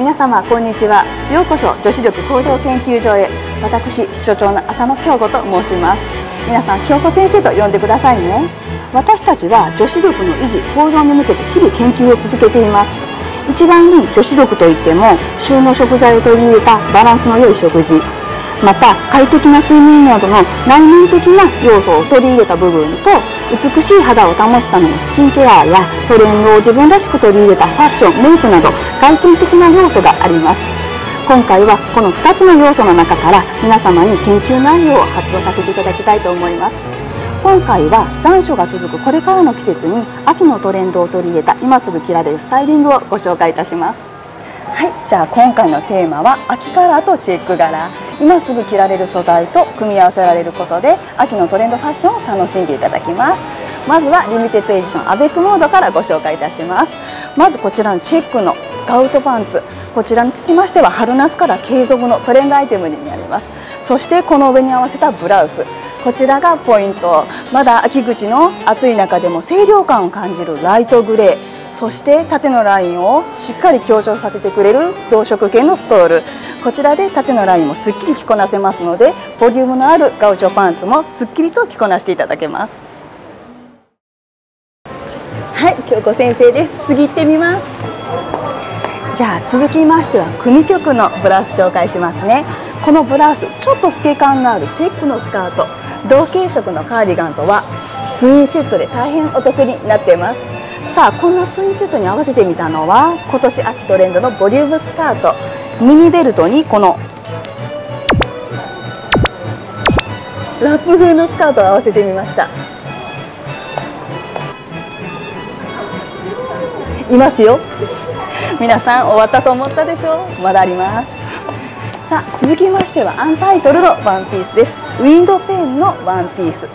皆様こんにちは。ようこそ女子力向上研究所へ。私所長の浅野京子と申します。皆さん京子先生と呼んでくださいね。私たちは女子力の維持向上に向けて日々研究を続けています。一番に女子力といっても旬の食材を取り入れたバランスの良い食事。また快適な睡眠などの内面的な要素を取り入れた部分と美しい肌を保つためのスキンケアやトレンドを自分らしく取り入れたファッションメイクなど外見的な要素があります。今回はこの2つの要素の中から皆様に研究内容を発表させていただきたいと思います。今回は残暑が続くこれからの季節に秋のトレンドを取り入れた今すぐ着られるスタイリングをご紹介いたします。はいじゃあ今回のテーマは秋カラーとチェック柄。今すぐ着られる素材と組み合わせられることで秋のトレンドファッションを楽しんでいただきます。まずはリミテッドエディションアベックモードからご紹介いたします。まずこちらのチェックのガウトパンツ。こちらにつきましては春夏から継続のトレンドアイテムになります。そしてこの上に合わせたブラウス。こちらがポイント。まだ秋口の暑い中でも清涼感を感じるライトグレー。そして縦のラインをしっかり強調させてくれる同色系のストール。こちらで縦のラインもすっきり着こなせますのでボリュームのあるガウチョパンツもすっきりと着こなしていただけます。はい京子先生です。次行ってみます。じゃあ続きましては組曲のブラウス紹介しますね。このブラウスちょっと透け感のあるチェックのスカート。同系色のカーディガンとはツインセットで大変お得になっています。さあこのツインセットに合わせてみたのは今年秋トレンドのボリュームスカート。ミニベルトにこのラップ風のスカートを合わせてみました。いますよ。皆さん終わったと思ったでしょう？まだあります。さあ続きましてはアンタイトルのワンピースです。ウィンドペンのワンピース。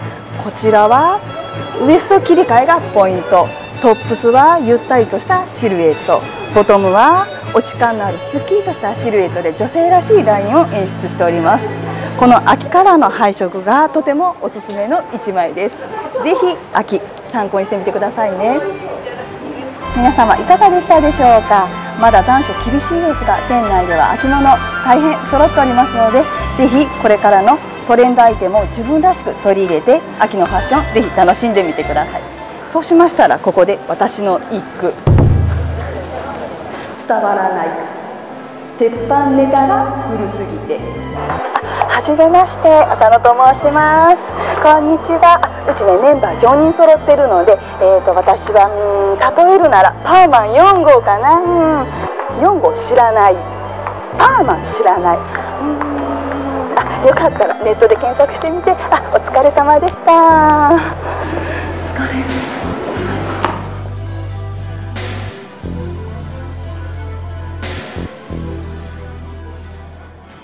こちらはウエスト切り替えがポイント。トップスはゆったりとしたシルエット。ボトムは落ち感のあるすっきりとしたシルエットで女性らしいラインを演出しております。この秋カラーの配色がとてもおすすめの1枚です。ぜひ秋参考にしてみてくださいね。皆様いかがでしたでしょうか？まだ残暑厳しいですが店内では秋物大変揃っておりますのでぜひこれからのトレンドアイテムを自分らしく取り入れて秋のファッションぜひ楽しんでみてください。そうしましたらここで私の一句。伝わらない鉄板ネタが古すぎて。はじめまして浅野と申します。こんにちは。うちねメンバー常人揃ってるので、えーと、私はうん例えるならパーマン4号かな、4号知らない。パーマン知らない。あよかったらネットで検索してみて。あお疲れ様でした。